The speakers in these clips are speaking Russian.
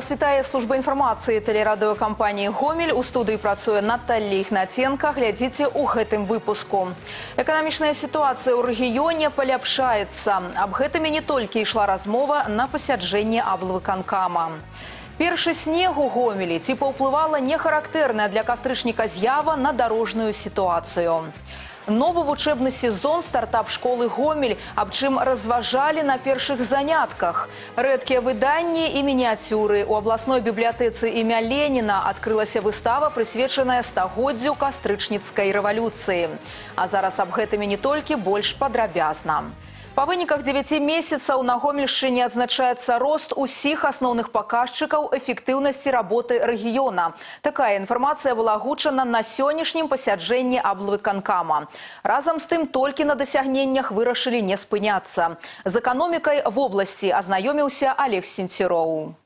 Вас вітае служба інфармацыі тэлерадыёкампаніі Гомель. У студыі працуе Наталлі Ігнаценка. Глядзіце ў гэтым выпуску. Эканамічная сітуацыя ў рэгіёне паляпшаецца. Аб гэтым і не толькі ішла размова на пасяджэнні аблвыканкама. Першы снег у Гомелі ці паўплывала нехарактэрная для кастрычніка з'ява на дарожную сітуацыю. Новы вучэбны сезон стартап школы Гомель, аб чым разважалі на першых занятках. Рэдкія выданні і мініяцюры. У абласной бібліятэцы імя Леніна адкрылася выстава, прысвечаная стагоддзю кастрычніцкай рэвалюцыі. А зараз аб гэтымі не толькі больш падрабязна. Па выніках 9 месяцаў на Гомельшчыне адзначаецца рост усіх асноўных паказчыкаў эфектыўнасці работы рэгіёна. Такая інфармацыя была агучана на сённяшнім пасяджэнні аблвыканкама. Разам з тым толькі на дасягненнях вырашылі не спыняцца. З эканомікай вобласці азнаёміўся Алег Сенціроў.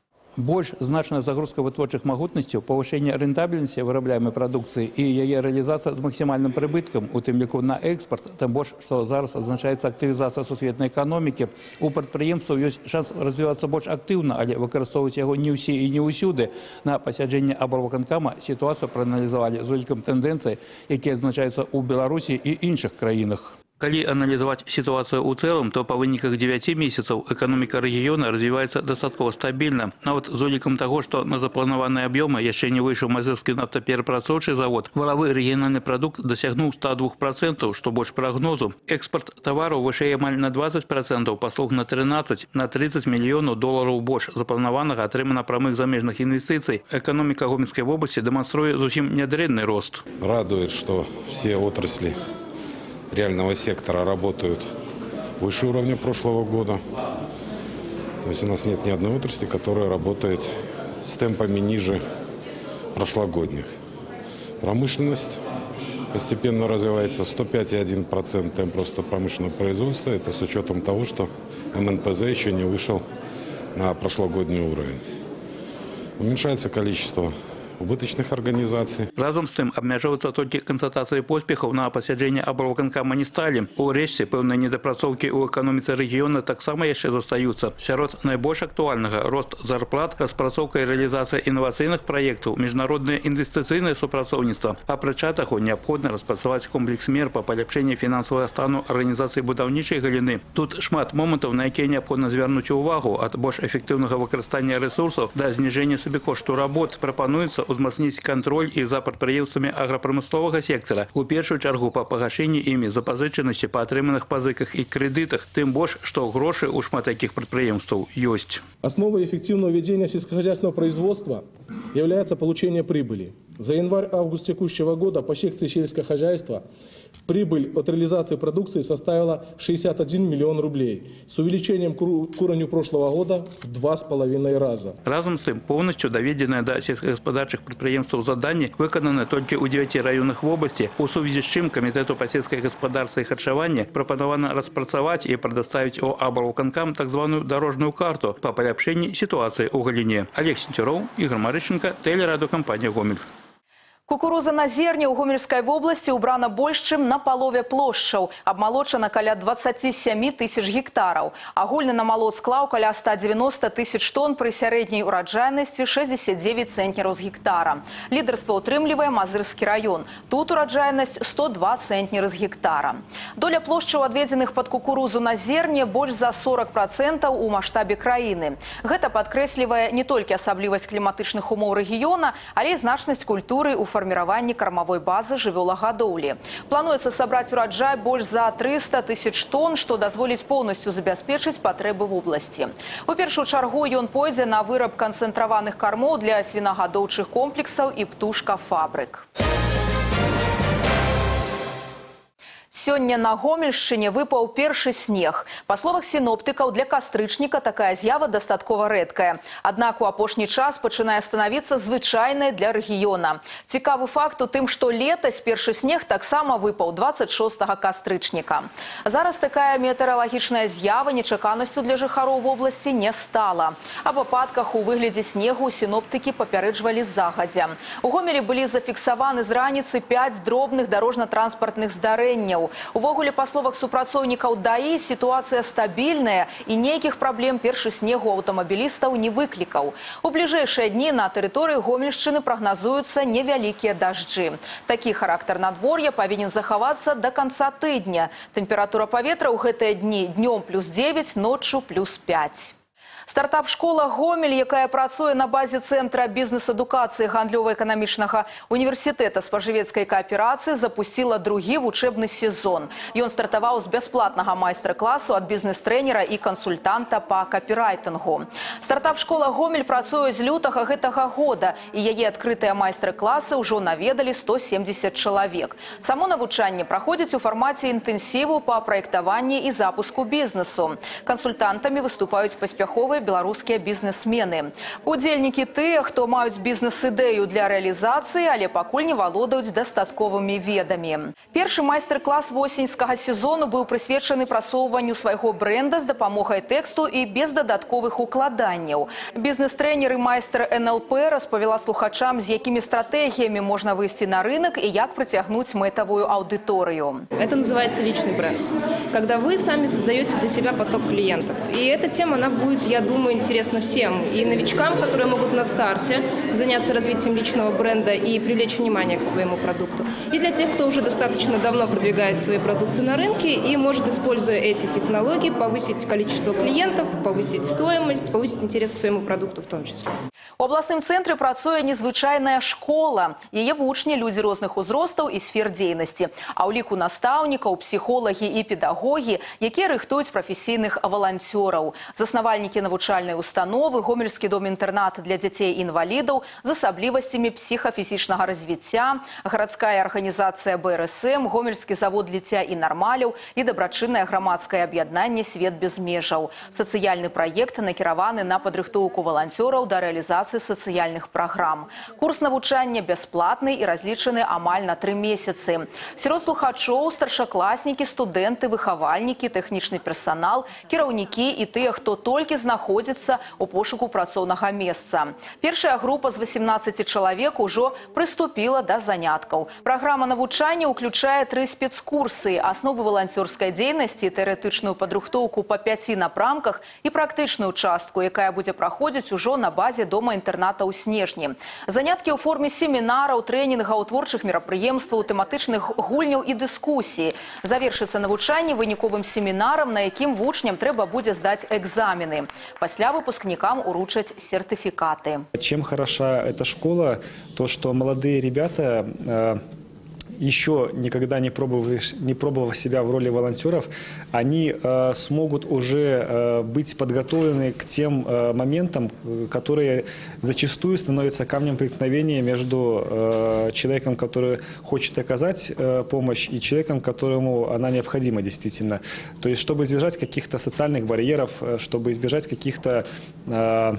больш значная загрузка вытворчых магутнасцяў павышэнне рэнтабельнасці вырабляемай прадукцыі і яе рэалізацыя з максімальным прыбыткам у тым ліку на экспарт тым больш што зараз адзначаецца актывізацыя сусветнай эканомікі у прадпрыемстваў ёсць шанс развівацца больш актыўна але выкарыстоўваць яго не ўсе і не ўсюды на пасяджэнне абарваканкама сітуацыю прааналізавалі з улікам тэндэнцый якія адзначаюцца ў беларусі і іншых краінах Калі аналізаваць сітуацыю ў цэлым, то па выніках 9 месяцаў эканоміка рэгіёна развіваецца дастаткова стабільна. Нават з улікам таго, што на запланаваныя аб'ёмы яшчэ не выйшаў мазырскі нафтаперапрацоўчы завод, валавы рэгіянальны прадукт дасягнуў 102%, што больш прагнозу. Экспарт тавараў вышэй амаль на 20%, паслуг на 13, на 30 мільёнаў долараў больш запланаванага атрымана прамых замежных інвестыцый. Эканоміка гомельскай вобласці дэманструе зусім нядрэнны рост. Радует, что все отрасли реального сектора работают выше уровня прошлого года. То есть у нас нет ни одной отрасли, которая работает с темпами ниже прошлогодних. Промышленность постепенно развивается 105,1% темп просто промышленного производства. Это с учетом того, что МНПЗ еще не вышел на прошлогодний уровень. Уменьшается количество убыточных организаций. Разом з тым абмяжоўвацца толькі канстатацыі поспехаў на пасяджэнне абрваканкама не сталі. Урэшце пэўныя недапрацоўкі ў эканоміцы рэгіёна таксама яшчэ застаюцца. Сярод найбольш актуальнага рост зарплат, распрацоўка і рэалізацыя інавацыйных праектаў, міжнароднае інвестыцыйнае супрацоўніцтва. Апрача таго неабходна распрацаваць комплекс мер па паляпшэнні фінансавага стану арганізацыі будаўнічай галіны. Тут шмат момантаў, на якія неабходна звярнуць увагу ад больш эфектыўнага выкарыстання рэсурсаў да зніжэння сабекошту работ прапануецца ўзмацніць кантроль і за прадпрыемствамі аграпрамысловага сектара у першую чаргу па пагашэнні імі запазычанасці па атрыманых пазыках і крэдытах тым больш што грошы ў шмат якіх прадпрыемстваў ёсць основой эффективного ведения сельскохозяйственного производства является получение прибыли за январь-август текущего года по секции сельского хозяйства прибыль от реализации продукции составила 61 миллион рублей с увеличением к уровню прошлого года в два с половиной раза. Разом з тым поўнасцю даведзенае да сельскагаспадарчых прадпрыемстваў заданні выкананы толькі ў 9 раёнах вобласці, у сувязі з чым камітэту па сельскай гаспадарцы і харчаванні прапанавана распрацаваць і прадаставіць у абаруканкам так званую дарожную карту па паляпшэнні сітуацыі ў галіне. Олег Сенцюроў, Ігор Марышченко, тэлерадыокампанія Гомель. Кукуруза на зерне ў гомельскай вобласці ўбрана больш чым на палове плошчаў, абмалочана каля 27 тысяч гектараў. Агульны намалот склаў каля 190 тысяч тонн пры сярэдняй ураджайнасці 69 цэнтнераў з гектара. Лідарства ўтрымлівае Мазырскі раён. Тут ураджайнасць 102 цэнтнеры з гектара. Доля плошчаў адведзеных пад кукурузу на зерне больш за 40 процентаў у маштабе краіны. Гэта падкрэслівае не толькі асаблівасць кліматычных умоў рэгіёна, але і значнасць культуры ў фарміраванні кармавой базы жывёлагадоўлі. Плануецца сабраць ураджай больш за 300 тысяч тонн, што дазволіць поўнасцю забяспечыць патрэбы вобласці. У першую чаргу ён пойдзе на выраб канцэнтраваных кармоў для свінагадоўчых комплексаў і птушкафабрык. Сёння на Гомельшчыне выпаў першы снег. Па словах сіноптыкаў, для кастрычніка такая з'ява дастаткова рэдкая. Аднак у апошні час пачынае станавіцца звычайнай для рэгіёна. Цікавы факт у тым, што летась першы снег таксама выпаў 26 кастрычніка. Зараз такая метэаралагічная з'ява нечаканасцю для жыхароў вобласці не стала. Аб ападках у выглядзе снегу сіноптыкі папярэджвалі загадзя. У гомелі былі зафіксаваны з раніцы 5 дробных дарожна-транспартных здарэнняў. Увогуле, па словах супрацоўнікаў даі, сітуацыя стабільная і нейкіх праблем першы снегу аўтамабілістаў не выклікаў. У бліжэйшыя дні на тэрыторыі Гомельшчыны прагназуюцца невялікія дажджы. Такі характар надвор'я павінен захавацца да канца тыдня. Тэмпература паветра ў гэтыя дні днём плюс 9, ноччу плюс 5. Стартап-школа «Гомель», якая працуе на базе Центра бізнес-адукацыі гандлёва-эканамічнага універсітэта спажывецкай кааперацыі, запустила другі вучэбны сезон. Ён стартаваў з бясплатнага майстар-класу ад бізнес-трэнера і кансультанта па капірайтынгу. Стартап-школа «Гомель» працуе з лютага гэтага года, і яе адкрытыя майстар-класы ўжо наведалі 170 чалавек. Само навучанне праходзіць у фармаце інтэнсіву па праектаванні і запуску бізнесу. Кансультантамі выступаюць паспяховыя беларускія бізнесмены. Удзельнікі тыя, хто маюць бізнес-ідэю для рэалізацыі, але пакуль не валодаюць дастатковымі ведамі. Першы майстар-клас восеньскага сезону быў прысвечаны прасоўванню свайго бренда з дапамогай тэксту і без дадатковых укладанняў. Бізнес-трэнер і майстар НЛП распавяла слухачам, з якімі стратэгіямі можна выйсці на рынок і як прыцягнуць мэтавую аўдыторыю. Это называется личный бренд. Когда вы сами создаете для себя поток клиентов. И эта тема, она будет, я думаю, интересна всем. И новичкам, которые могут на старте заняться развитием личного бренда и привлечь внимание к своему продукту. И для тех, кто уже достаточно давно продвигает свои продукты на рынке и может, используя эти технологии, повысить количество клиентов, повысить стоимость, повысить интерес к своему продукту в том числе. У абласным цэнтры працуе незвычайная школа. Яе вучні людзі розных узростаў і сфер дзейнасці. А ў ліку настаўнікаў, псіхолагі і педагогі, якія рыхтуюць прафесійных валанцёраў. Заснавальнікі навучальнай установы, гомельскі дом-інтэрнат для дзяцей інвалідаў з асаблівасцямі псіхафізічнага развіцця, гарадская арганізацыя БРСМ, гомельскі завод ліця і нармаляў і дабрачыннае грамадскае аб'яднанне свет без межаў. Сацыяльны праект накіраваны на падрыхтоўку валанцёраў да рэалізацыі сацыяльных праграм. Курс навучання бясплатны і разлічаны амаль на тры месяцы. Сярод слухачоў старшакласнікі, студэнты, выхавальнікі, тэхнічны персанал, кіраўнікі і тыя, хто толькі знаходзіцца ў пошуку працоўнага месца. Першая група з 18 чалавек ужо прыступіла да заняткаў. Праграма навучання ўключае тры спецкурсы, асновы валанцёрскай дзейнасці, тэарэтычную падрыхтоўку па пяці напрамках і практычную частку, якая будзе праходзіць ужо на базе дома інтэрната ў снежні. Заняткі ў форме семінараў, трэнінгаў, творчых мерапрыемстваў, тэматычных гульняў і дыскусіі. Завершыцца навучанне выніковым семінарам, на якім вучням трэба будзе здаць экзамены. Пасля выпускнікам уручаць сертыфікаты. Чем хороша эта школа? То, что молодые ребята э, еще никогда не пробовали, не пробовав себя в роли волонтеров, они э, смогут уже э, быть подготовлены к тем э, моментам, которые зачастую становятся камнем преткновения между э, человеком, который хочет оказать э, помощь, и человеком, которому она необходима действительно. То есть, чтобы избежать каких-то социальных барьеров, э, чтобы избежать каких-то э,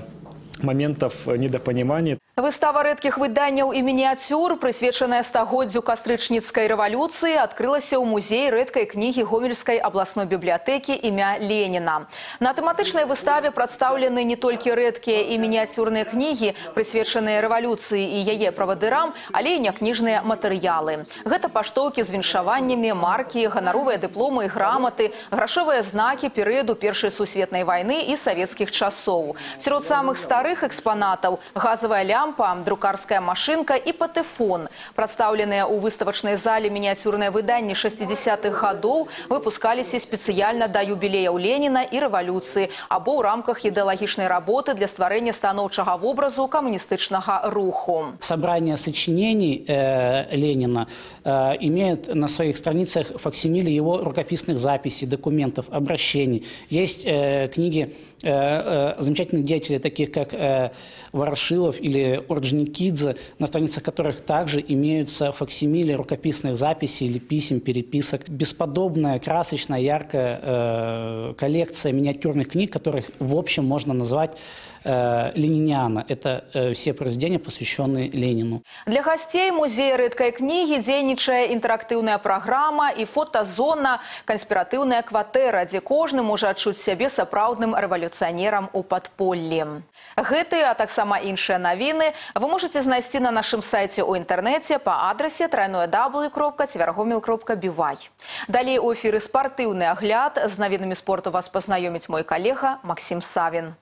моментов недопонимания. Выстава рэдкіх выданняў і мініяцюр, прысвечаная стагоддзю кастрычніцкай рэвалюцыі, адкрылася ў музей рэдкай кнігі гомельскай абласной бібліятэкі імя Леніна. На тэматычнай выставе прадстаўлены не толькі рэдкія і мініяцюрныя кнігі, прысвечаныя рэвалюцыі і яе правадырам, але і някніжныя матэрыялы. Гэта паштоўкі з віншаваннямі, маркі, ганаровыя дыпломы і граматы, грашовыя знакі перыяду першай сусветнай вайны і савецкіх часоў. Сярод самых старых экспанатаў газавая лямпа лампа, друкарская машинка и патэфон. Прадстаўленыя ў выставачнай зале мініяцюрныя выданні 60-х гадоў выпускаліся спецыяльна да юбілеяў Леніна і рэвалюцыі або ў рамках ідэалагічнай работы для стварэння станоўчага вобразу камуністычнага руху. Собрание сочинений э, Ленина э, имеет на своих страницах факсимили его рукописных записей, документов, обращений. Есть э, книги э, э, замечательных деятелей, таких как э, Ворошилов или Орджоникидзе, на страницах которых также имеются факсимили рукописных записей или писем, переписок. Бесподобная, красочная, яркая э, коллекция миниатюрных книг, которых в общем можно назвать э, лениниана. Это э, все произведения, посвященные Ленину. Для гостей музея рэдкай кнігі дзейнічае інтэрактыўная праграма і фотазона канспіратыўная кватэра, дзе кожны можа адчуць сябе сапраўдным рэвалюцыянерам у падполлі. Гэтыя, а таксама іншыя навіны навіны вы можете знайсці на нашым сайце ў інтэрнэце па адрасе www.цвяргомел.бівай. Далей у эфіры спартыўны агляд з навінамі спорту вас пазнаёміць мой калега Максим Савін.